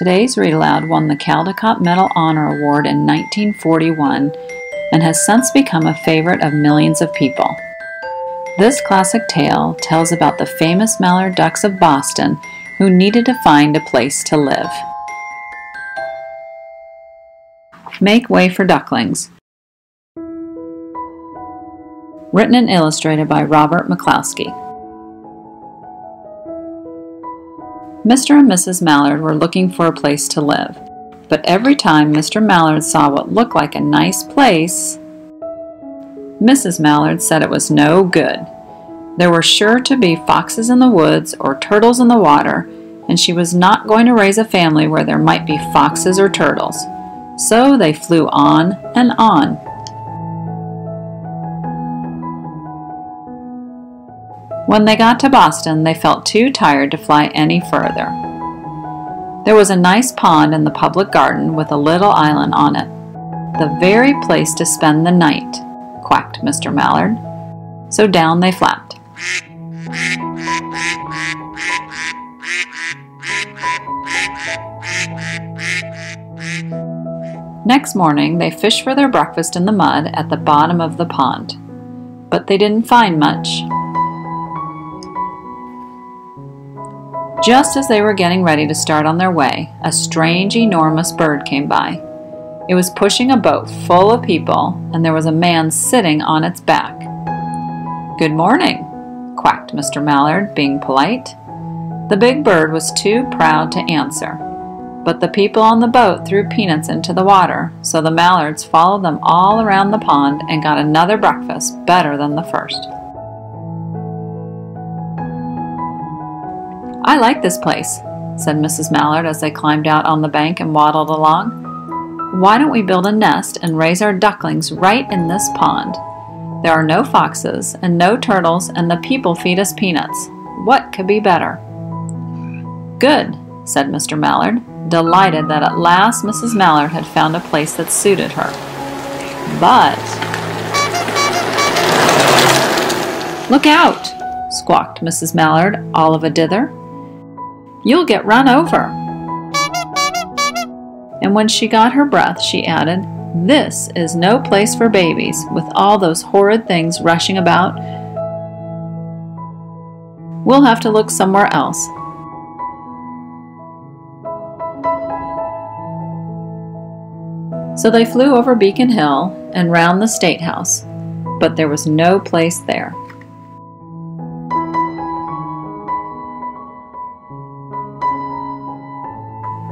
Today's Read Aloud won the Caldecott Medal Honor Award in 1941 and has since become a favorite of millions of people. This classic tale tells about the famous mallard ducks of Boston who needed to find a place to live. Make Way for Ducklings Written and illustrated by Robert McCloskey. Mr. and Mrs. Mallard were looking for a place to live, but every time Mr. Mallard saw what looked like a nice place, Mrs. Mallard said it was no good. There were sure to be foxes in the woods or turtles in the water, and she was not going to raise a family where there might be foxes or turtles. So they flew on and on. When they got to Boston, they felt too tired to fly any further. There was a nice pond in the public garden with a little island on it. The very place to spend the night, quacked Mr. Mallard. So down they flapped. Next morning, they fished for their breakfast in the mud at the bottom of the pond. But they didn't find much. Just as they were getting ready to start on their way, a strange, enormous bird came by. It was pushing a boat full of people, and there was a man sitting on its back. Good morning, quacked Mr. Mallard, being polite. The big bird was too proud to answer, but the people on the boat threw peanuts into the water, so the Mallards followed them all around the pond and got another breakfast better than the first. I like this place, said Mrs. Mallard as they climbed out on the bank and waddled along. Why don't we build a nest and raise our ducklings right in this pond? There are no foxes and no turtles, and the people feed us peanuts. What could be better? Good, said Mr. Mallard, delighted that at last Mrs. Mallard had found a place that suited her. But. Look out! squawked Mrs. Mallard, all of a dither. You'll get run over. And when she got her breath, she added, This is no place for babies, with all those horrid things rushing about. We'll have to look somewhere else. So they flew over Beacon Hill and round the State House, but there was no place there.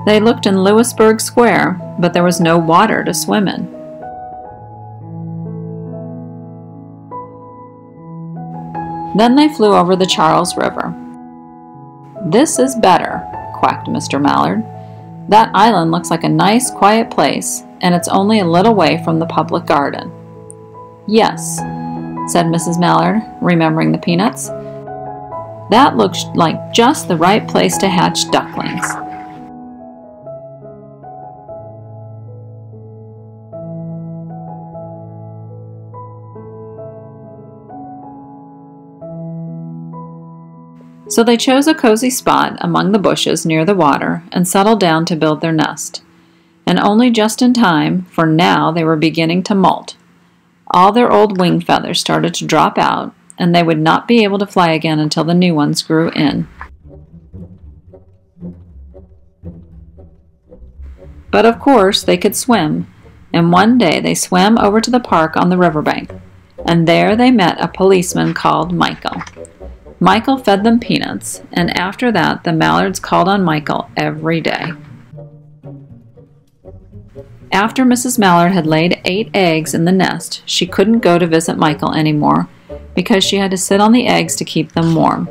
They looked in Louisburg Square, but there was no water to swim in. Then they flew over the Charles River. This is better, quacked Mr. Mallard. That island looks like a nice, quiet place, and it's only a little way from the public garden. Yes, said Mrs. Mallard, remembering the peanuts. That looks like just the right place to hatch ducklings. So they chose a cozy spot among the bushes near the water and settled down to build their nest. And only just in time, for now they were beginning to molt. All their old wing feathers started to drop out, and they would not be able to fly again until the new ones grew in. But of course they could swim, and one day they swam over to the park on the riverbank, and there they met a policeman called Michael. Michael fed them peanuts, and after that, the Mallards called on Michael every day. After Mrs. Mallard had laid eight eggs in the nest, she couldn't go to visit Michael anymore because she had to sit on the eggs to keep them warm.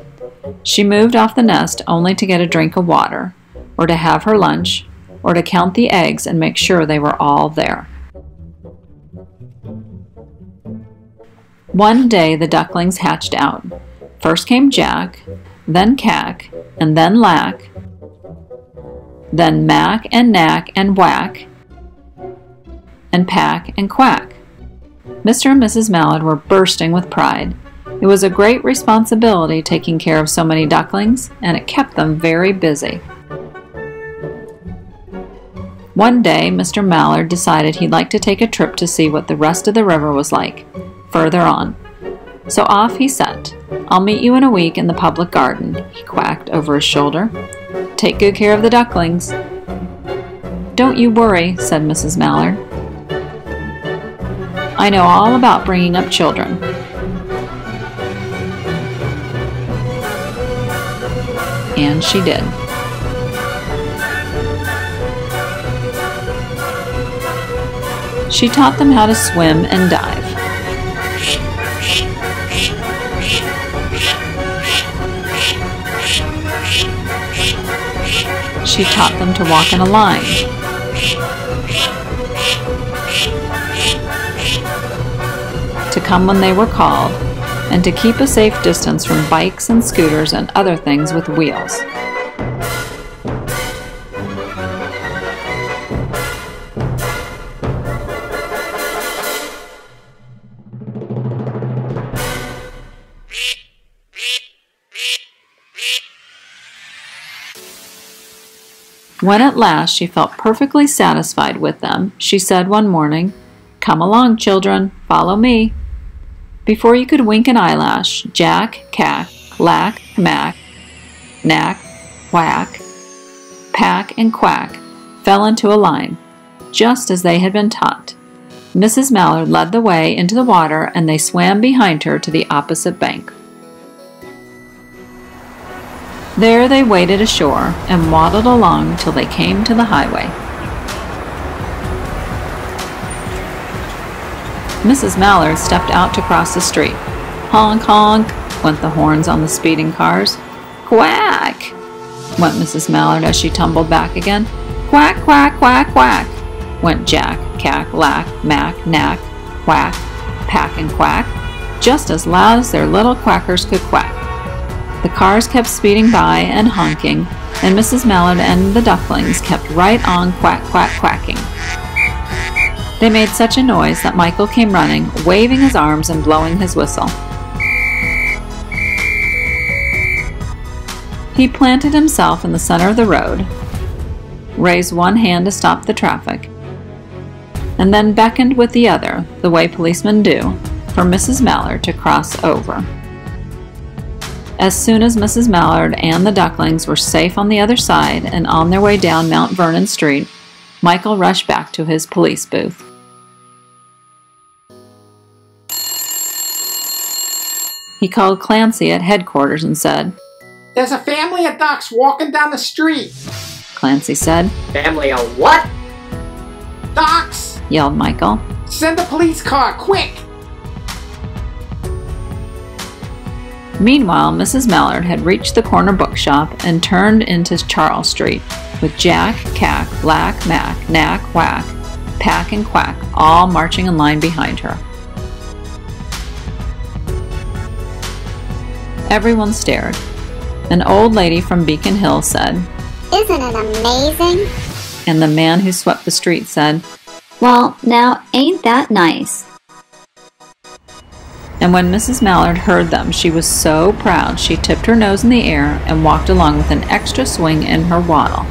She moved off the nest only to get a drink of water, or to have her lunch, or to count the eggs and make sure they were all there. One day the ducklings hatched out. First came Jack, then Kack, and then Lack, then Mack and Nack and Ouack, and Pack and Quack. Mr. and Mrs. Mallard were bursting with pride. It was a great responsibility taking care of so many ducklings, and it kept them very busy. One day, Mr. Mallard decided he'd like to take a trip to see what the rest of the river was like, further on. So off he set. I'll meet you in a week in the public garden, he quacked over his shoulder. Take good care of the ducklings. Don't you worry, said Mrs. Mallard. I know all about bringing up children. And she did. She taught them how to swim and dive. She taught them to walk in a line. To come when they were called, and to keep a safe distance from bikes and scooters and other things with wheels. When at last she felt perfectly satisfied with them, she said one morning, Come along, children, follow me. Before you could wink an eyelash, Jack, Kack, Lack, Mack, Nack, Ouack, Pack, and Quack fell into a line, just as they had been taught. Mrs. Mallard led the way into the water and they swam behind her to the opposite bank. There they waded ashore and waddled along till they came to the highway. Mrs. Mallard stepped out to cross the street. Honk, honk, went the horns on the speeding cars. Quack, went Mrs. Mallard as she tumbled back again. Quack, quack, quack, quack, went Jack, Kack, Lack, Mack, Nack, Quack, Pack, and Quack, just as loud as their little quackers could quack. The cars kept speeding by and honking, and Mrs. Mallard and the ducklings kept right on quack quack quacking. They made such a noise that Michael came running, waving his arms and blowing his whistle. He planted himself in the center of the road, raised one hand to stop the traffic, and then beckoned with the other, the way policemen do, for Mrs. Mallard to cross over. As soon as Mrs. Mallard and the ducklings were safe on the other side and on their way down Mount Vernon Street, Michael rushed back to his police booth. He called Clancy at headquarters and said, There's a family of ducks walking down the street. Clancy said, Family of what? Ducks! yelled Michael. Send a police car, quick! Meanwhile, Mrs. Mallard had reached the corner bookshop and turned into Charles Street, with Jack, Kack, Lack, Mack, Nack, Ouack, Pack, and Quack all marching in line behind her. Everyone stared. An old lady from Beacon Hill said, Isn't it amazing? and the man who swept the street said, Well, now, ain't that nice? And when Mrs. Mallard heard them, she was so proud she tipped her nose in the air and walked along with an extra swing in her waddle.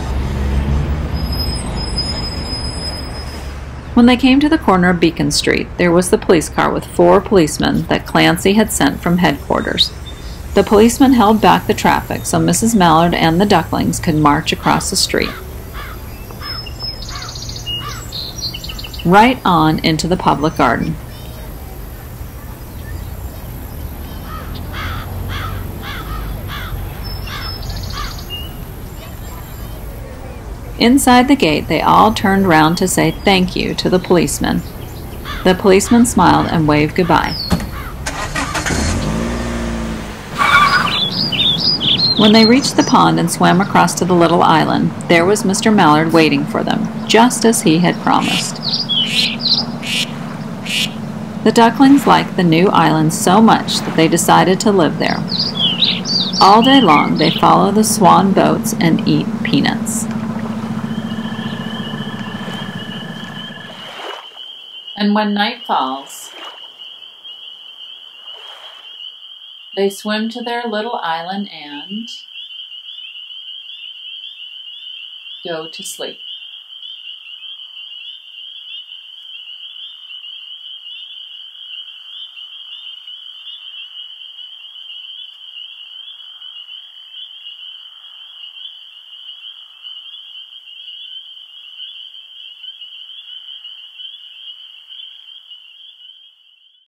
When they came to the corner of Beacon Street, there was the police car with four policemen that Clancy had sent from headquarters. The policemen held back the traffic so Mrs. Mallard and the ducklings could march across the street. Right on into the public garden. Inside the gate, they all turned round to say thank you to the policeman. The policeman smiled and waved goodbye. When they reached the pond and swam across to the little island, there was Mr. Mallard waiting for them, just as he had promised. The ducklings liked the new island so much that they decided to live there. All day long, they follow the swan boats and eat peanuts. And when night falls, they swim to their little island and go to sleep.